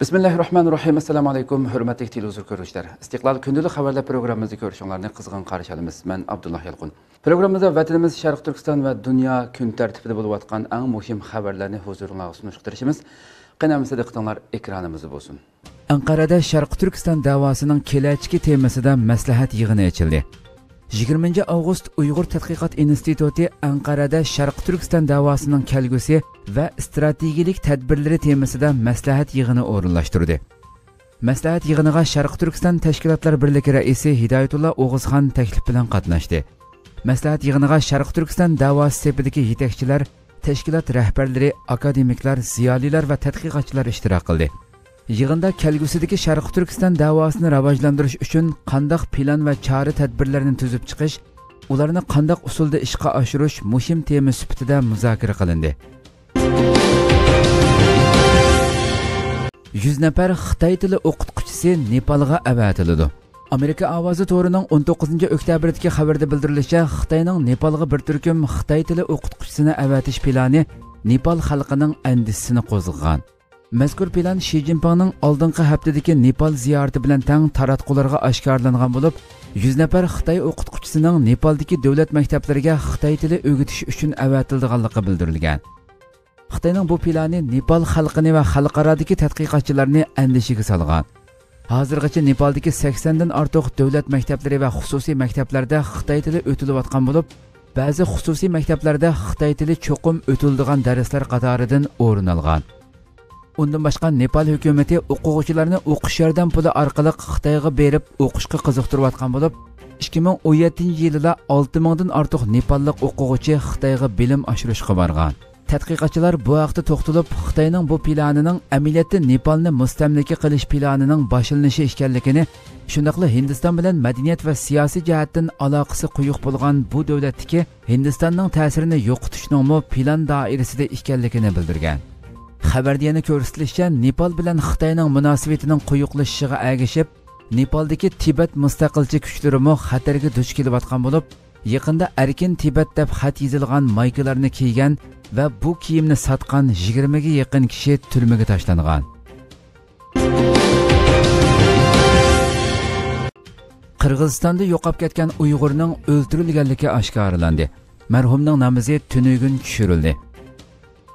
bismillahi rohmanir rohim assalomu alaykum hurmatli televizor ko'ruvchilar. Istiqlol kundalik xabarlar programmamizni ko'rishinglarni qizg'in qarshi olamiz man abdulloh yalqun programmamizda vatanimiz sharq turkiston va dunyo kun tartibida bo'layotgan eng muhim xabarlarni huzuringizga sunishtirishimiz. Qanamisa diqqatinglar ekranimizda bo'lsin. Anqarada sharq turkiston davosining kelajagi temasida maslahat yig'ini ochildi. 20 avqust Uyğur Tədqiqat İnstitutu Anqarada Şərq Türkistan davasının kəlgüsü və strategik tədbirləri temasında məsləhət yığını orunlaşdırdı. Məsləhət yığınına Şərq Türkistan Təşkilatlar Birliyi rəisi Hidayətullah Oğuzxan təklif bilan qatnaşdı. Məsləhət yığınına Şərq Türkistan davası sepidəki yetəkçilər, təşkilat rəhbərləri, akademiklər, ziyalilər və tədqiqatçılar iştirak qildi. Yig'inda kelgusidagi sharq turkiston davosini rivojlantirish uchun qandoq plan va chora tadbirlarni tuzib chiqish ularni qandoq usulda ishga oshirish muhim tema sifatida muzokara qilindi. Yuz nafar xitoy tili o'qituvchisi nepalga avatiladi amerika ovozi to'rining 19 oktyabrdagi xabarda bildirilishicha xitoyning nepalga bir turkum xitoy tili o'qituvchisini avatish plani nepal xalqining andisini qo'zg'agan mazkur plan shi zinpinning oldingi haftadagi nepal ziyorati bilan tang taratqularga oshkorlangan bo'lib yuz nafar xitoy o'qituvchisining nepaldagi davlat maktablariga xitoy tili o'rgatish uchun avatildiganligi bildirilgan. Xitoyning bu plani nepal xalqini va xalqarodagi tadqiqotchilarni andishiga solgan. Hozirgacha nepaldagi saksondan ortiq davlat maktablari va xususiy maktablarda xitoy tili o'tilayotgan bo'lib ba'zi xususiy maktablarda xitoy tili cho'qim o'tildigan darslar qatoridan o'rin olgan. Undan boshqa nepal hukumati o'quvchilarni o'qish yordam puli orqali xitoyga berib o'qishga qiziqtirayotgan bo'lib 2017 yilida olti mingdan ortiq nepallik o'quvchi xitoyga bilim oshirishga borgan. Tadqiqotchilar bu haqda to'xtalib xitoyning bu planining amaliyotda nepalni mustamlika qilish planining boshlanishi ekanligini shundoqla hindiston bilan madaniyat va siyosiy jihatdan aloqasi quyuq bo'lgan bu davlatdagi hindistonning ta'sirini yo'qotishning plan doirasida ekanligini bildirgan. Xabarda yana ko'rsatilishicha nepal bilan xitoyning munosabatining quyuqlashishiga agishib nepaldagi tibat mustaqilchi kuchlarimi xatarga duch kelayotgan bo'lib yaqinda erkin tibat deb xat yozilgan maykalarni kiygan va bu kiyimni sotgan 20 ga yaqin kishi turmaga tashlangan. Qirg'izistonda yo'qolib ketgan uyg'urning o'ldirilganligi oshkorlandi. Marhumning namizi tunugun tushirildi.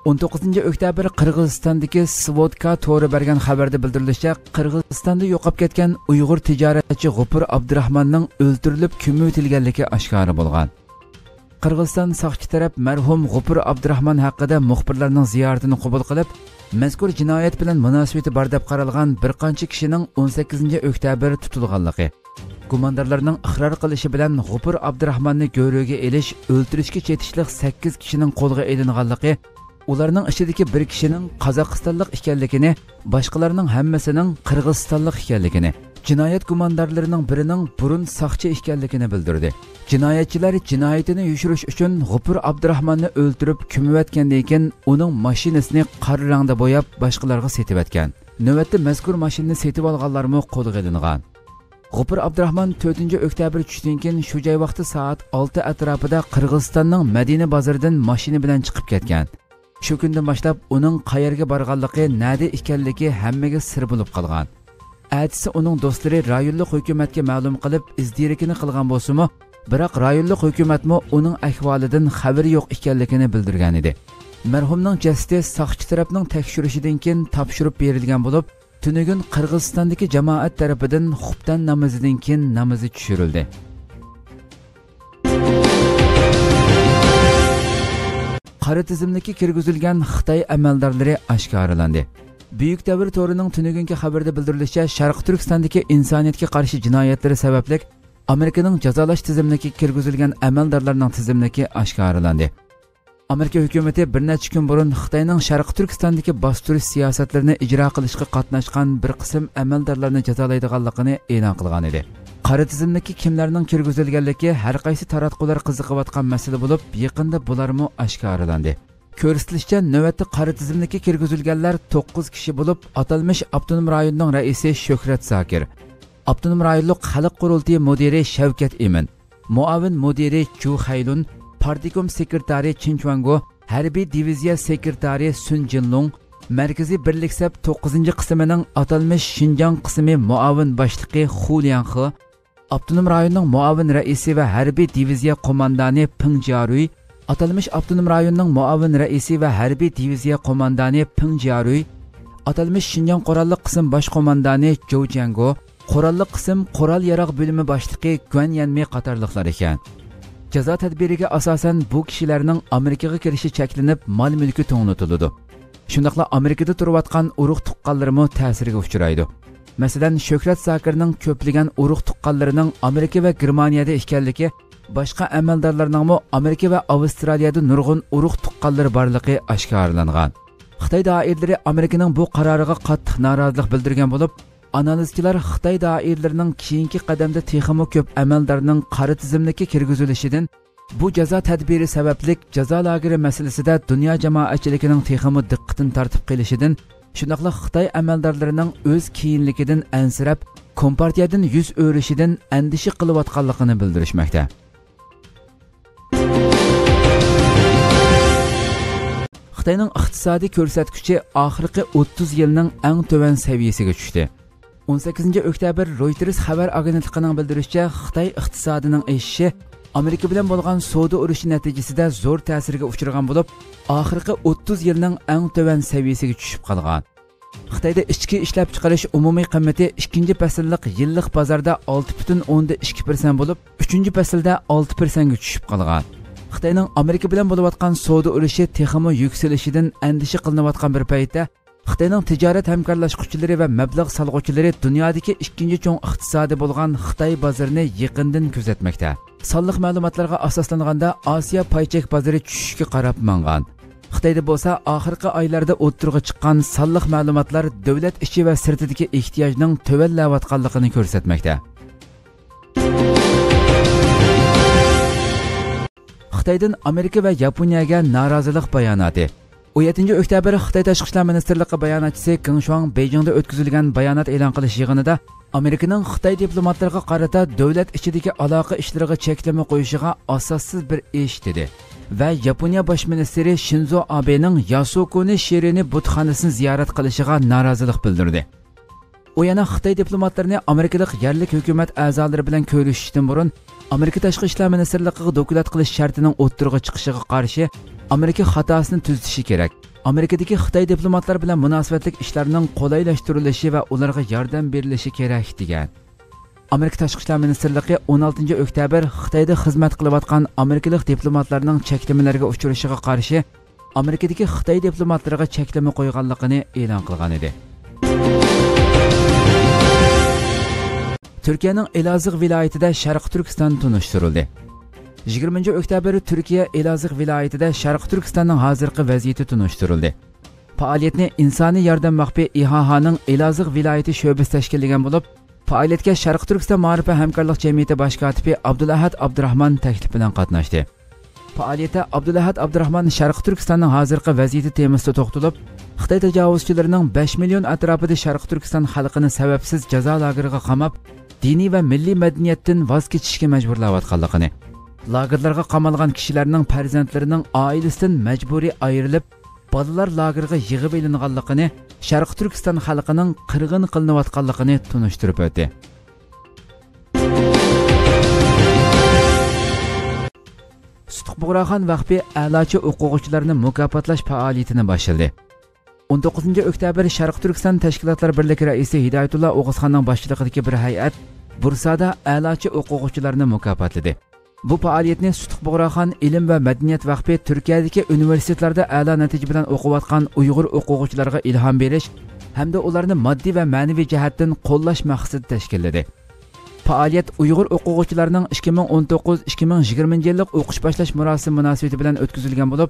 19 oktyabr qirg'izistondagi svodka to'ri bergan xabarda bildirilishicha qirg'izistonda yo'qolib ketgan uyg'ur tijoratchi g'upur abdurahmonning o'ldirilib ko'mitilganligi oshkora bo'lgan. Qirg'iziston soqchi taraf marhum g'upur abdurahmon haqida muxbirlarning ziyoratini qabul qilib mazkur jinoyat bilan munosabati bor deb qaralgan bir qancha kishining 18 oktyabr tutilganligi. Gumondorlarning iqror qilishi bilan g'upur abdurahmonni go'riga elish o'ltirishga chetishliq 8 kishining qo'lga ilinganligi ularning ichidagi bir kishining qozog'istonlik ekanligini boshqalarning hammasining qirg'izistonlik ekanligini jinoyat gumondorlarining birining burun soqchi ekanligini bildirdi. Jinoyatchilar jinoyatini yushirish uchun g'upur abdurahmonni o'ldirib ko'mayotgandan keyin uning mashinasini qora rangda bo'yab boshqalarga setiyotgan navbatda mazkur mashinani setib olganlarmi qo'lga ilingan. G'upur abdurahmon 4 oktyabr tushdan keyin shu joy vaqti soat 6 atrofida qirg'izistonning madina bozoridan mashina bilan chiqib ketgan. Shu kundan boshlab uning qayerga borganligi nada ekanligi hammaga sir bo'lib qolgan. Atisi uning do'stlari rayonlik hukumatga ma'lum qilib izdirikini qilgan bo'lsimi biroq rayonlik hukumatmi uning ahvolidan xabari yo'q ekanligini bildirgan edi. Marhumning jasadi soqchi tarafning tekshirishidan keyin topshirib berilgan bo'lib tunugun qirg'izistondagi jamoat tarafidan xubdan namozidan keyin namozi tushirildi. Qora tizimlikka kirgizilgan xitoy amaldorlari oshkoralandi buyuk davr to'rining tunugungi xabarda bildirilishicha sharq turkistondagi insoniyatga qarshi jinoyatlari sababli amerikaning jazolash tizimligiga kirgizilgan amaldorlarning tizimligi oshkoralandi amerika hukumati bir necha kun burun xitoyning sharq turkistondagi bostirish siyosatlarini ijro qilishga qatnashgan bir qism amaldorlarni jazolaydiganligini e'lon qilgan edi. Qari tizimdagi kimlarning kirgizilganligi har qaysi taratqular qiziqayotgan masala bo'lib yaqinda bularmi oshkorlandi ko'rsatilishicha navbatda qari tizimdagi kirgizilganlar to'qqiz kishi bo'lib atalmish avtonom rayonning raisi shuhrat zokir avtonom rayonlik xalq qurultiyi mudiri shavkat emin muavin mudiri chu haylun partikom sekretari chinchvango harbiy diviziya sekretari sun jinlung markaziy birlik sab 9 qismining atalmish shinjong qismi muavin boshlig'i xu Abdunum rayonunun muavin raisi va harbiy diviziya qo'mondoni ping jiaruy atalmış Abdunum rayonunun muavin raisi va harbiy diviziya qo'mondoni ping jiaruy atalmış Şinjan qurolli qism bosh qo'mondoni jou jango qurolli qism Qural yarog' bo'limi boshlig'i guan yanmi qatarlıqlar ekan. Jazo tadbiriga asosan bu kishilarning amerikaga kirishi cheklanib mol mulki to'nglatiladi Shundaqla amerikada turayotgan urug' tuqqanlarimi ta'sirga uchraydi masalan shuhrat zakirning ko'plagan urug' tuqqanlarining amerika va germaniyada ekanligi boshqa amaldorlarningmi amerika va avstraliyada nurg'un urug' tuqqanlari borligi oshkorlangan xitoy даирләре amerikaning bu qaroriga qattiq norozilik bildirgan bo'lib аналитиклар xitoy даирләренең keyingi qadamda texmi ko'p amaldorning кары tizimlikka kirgizilishidan bu jazo tadbiri sabablik jazo lageri masalasida dunyo jamoatchiligining texmi diqqatini tortib kelishidan Шынақлы Қытай әмәлдарларының өз кейінлікедін әнсіріп, Компартиядың үз өрішідің әндіші қылып атқалықыны білдірішмәкті. Қытайның ұқтисади көрсәт күші 30 елінің әң төвән сәвиесігі күшті. 18. өктәбір Reuters хабар агентлігінің білдіруші Қытай ұқтисадының ішші amerika bilan bo'lgan savdo urushi natijasida zo'r ta'sirga uchragan bo'lib oxirgi 30 yilning eng tuvan saviyasiga tushib qolgan. Xitoyda ichki ishlab chiqarish umumiy qimmati ikkinchi fasllik yillik bozorda 6,2 bo'lib uchinchi faslda 6 ga tushib qolgan. Xitoyning amerika bilan bo'layotgan savdo urushi texmi yuksalishidan andisha qilinayotgan bir paytda xitoyning tijorat hamkorlashquvchilari va mablag' solg'uvchilari dunyodagi ikkinchi cho'ng iqtisodi bo'lgan xitoy bozorini yaqindan kuzatmoqda. Sonliq ma'lumotlarga asoslanganda osiyo paychak bozori tushishga qarab mangan. Xitoyda bo'lsa oxirgi oylarda o'ttirg'i chiqqan sonliq ma'lumotlar davlat ichi va sirtidagi ehtiyojning tuvallayotganligini ko'rsatmoqda. Xitoydan amerika va yaponiyaga norozilik bayonoti. 17 oktyabr xitoy tashqi ishlar ministrligi bayonotchisi king shuang beyjingda o'tkazilgan bayonot e'lon qilish yig'inida amerikaning xitoy diplomatlariga qarata davlat ichidagi aloqa ishlariga cheklama qo'yishiga asossiz bir ish dedi va yaponiya bosh ministri shinzo abening yasukuni sherini butxonasini ziyorat qilishiga norozilik bildirdi. U yana xitoy diplomatlarini amerikalik yerlik hukumat a'zolari bilan ko'rishishdan burun amerika tashqi ishlar ministrligiga dokulat qilish shartining o'ttirg'a chiqishiga qarshi amerika xatosini tuzatishi kerak. Amerikadagi xitoy diplomatlar bilan munosabatlik ishlarining qulaylashtirilishi va ularga yordam berilishi kerak degan. Amerika tashqi ishlar ministrligi 16 oktyabr xitoyda xizmat qilayotgan amerikalik diplomatlarning cheklamalarga uchrashiga qarshi amerikadagi xitoy diplomatlariga cheklama qo'yganligini e'lon qilgan edi. Turkiyaning elazig viloyatida sharq turkiston tunishtirildi 20 oktyabr Türkiye Elazığ vilayetinde Şarkı Türkistan'ın hazırkı vaziyeti tunuşturuldu. Faaliyetini İnsani Yardım Vakfı İHH'nın Elazığ vilayeti şöbesi teşkil edilген bulup, faaliyetke Şarkı Türkistan Marife Hemkarlık Cemiyeti Baş Katibi Abdulahat Abdurrahman təklif bilan qatnaşdı. Faaliyete Abdulahat Abdurrahman Şarkı Türkistan'ın hazırkı vaziyeti temasida toxtulub, Xitay təcavüzçülərinin 5 milyon ətrafında Şərqi Türkistan xalqını səbəbsiz cəza lağırına qamab, dini və milli mədəniyyətdən vaz keçişə məcburlayatqanlığını лагерлерге қамалған кішілерінің перзентлерінің айылысын мәжбүрі айырылып, балалар лагерге жығып елінғалықыны, Шарқы Түркістан халқының қырғын қылыныватқалықыны тұныштырып өте. Сұтық Бұғырахан вақпи әлачы оқуғышыларының мүкапатлаш паалетіні башылды. 19-й өктәбір Шарқы Түркістан Тәшкілатлар Бірлік Рәйсі Хидайтулла Оғызханның башылықыдық бір хайат Бұрсада әлачы оқуғышыларының мүкапатлыды. Bu faoliyatni sutuq bug'roxon ilm va madaniyat vaqfi turkiyadagi universitetlarda a'lo natija bilan o'qiyotgan uyg'ur o'quvchilarga ilhom berish hamda ularni moddiy va ma'naviy jihatdan qo'llash maqsadida tashkilladi. Faoliyat uyg'ur o'quvchilarining 2019-2020 yillik o'qish boshlash marosimi munosabati bilan o'tkazilgan bo'lib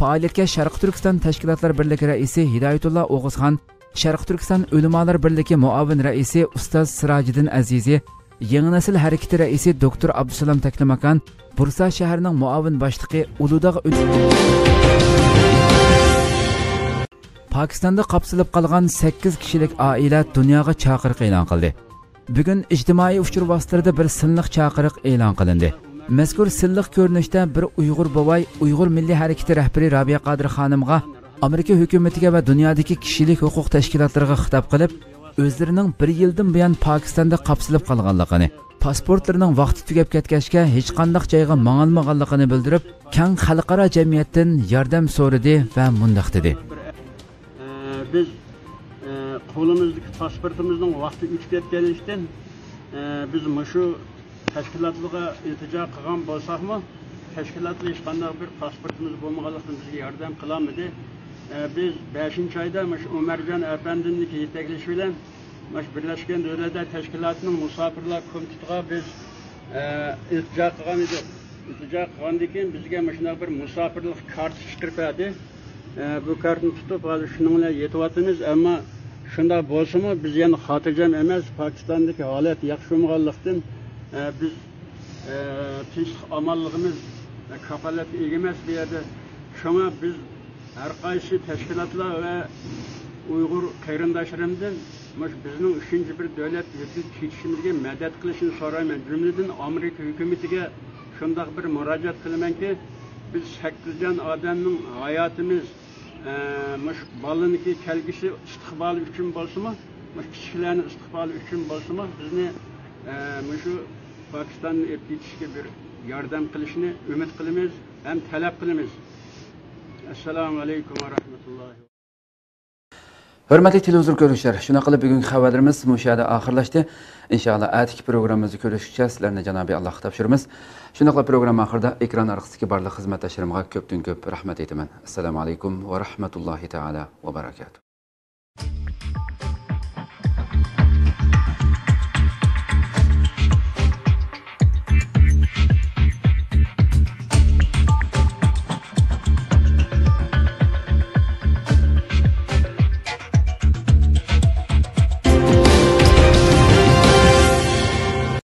faoliyatga sharq turkiston tashkilotlar birligi raisi hidoyatullo o'g'izxon sharq turkiston ulamolar birligi muavin raisi ustoz sirojiddin azizi yangi nasl harakati raisi doktor abdusalom taklamakan bursa shahrining muavin boshlig'i uludog pokistonda qopsilib qolgan 8 kishilik oila dunyoga chaqiriq e'lon qildi bugun ijtimoiy uchur vositalarida bir silliq chaqiriq e'lon qilindi mazkur silliq ko'rinishda bir uyg'ur bovoy uyg'ur milliy harakati rahbari robiya qodir xonimga amerika hukumatiga va dunyodagi kishilik huquq tashkilotlariga xitob qilib pokistonda qapsilib qolganligini pasportlarining vaqti tugab ketgachga hech qanday joyga mangolmaganligini bildirib kang xalqaro jamiyatdan yordam so'radi va mundoq dedi. Biz e, qo'limizdagi pasportimizning vaqti o'tib ketganlikdan e, biz shu tashkilotlarga iltijo qilgan bo'lsakmi tashkilotlar hech qanday bir pasportimiz bo'lmaganligidan bizga yordam qilolmadi. e, biz beshinchi oyda shu umarjon apandiniki yetaklashi bilan shu birlashgan davlatlar tashkilotining musofirlar komitetiga biz e, iltijo qilgan edik iltijo qilgandan keyin bizga mana shunaqa bir musofirlik karta chiqarib berdi e, bu kartani tutib hozir shuning bilan yetyapmiz ammo shundoq bo'lsinmi biz yana xotirjam emas pokistondagi holat yaxshi bo'lmaganlikdan e, biz tinchlik omonligimiz kafolatga ega emas bu yerda shunga biz har qaysi tashkilotlar va uyg'ur qarindoshlarimdan bizning uchinchi bir davlat yurtib ketishimizga madad qilishini so'rayman. Jumladan amerika hukumatiga shundoq bir murojaat qilamanki biz sakkiz jon odamning hayotimiz e, mush bolaniki kelgusi istiqboli uchun bo'lsinmi mush kichiklarni istiqboli uchun bo'lsinmi bizni e, shu pokistonni olib ketishga bir yordam qilishni umid qilamiz ham talab qilamiz. Assalomu alaykum va rahmatullohi hurmatli televizor ko'ruvchilar shunaqa qilib bugungi xabarlarimiz mushu yerda oxirlashdi. Inshaalloh atiki programmamizni ko'rishguncha sizlarni janobiy allohga topshiramiz shunaqa programma oxirida ekran orqasidagi barliq xizmatdoshlarimga ko'pdan ko'p rahmat aytaman. Assalomu alaykum va rahmatullohi taala va barakatuh.